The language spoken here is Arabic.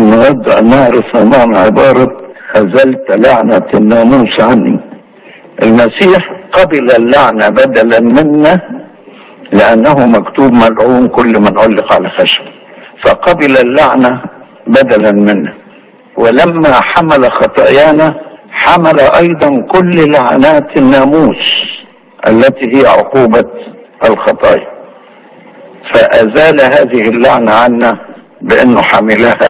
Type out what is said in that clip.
نود أن نعرف معنى عبارة أزلت لعنة الناموس عني. المسيح قبل اللعنة بدلا منا لأنه مكتوب ملعون كل من علق على خشب. فقبل اللعنة بدلا منا. ولما حمل خطايانا حمل أيضا كل لعنات الناموس التي هي عقوبة الخطايا. فأزال هذه اللعنة عنا بأنه حملها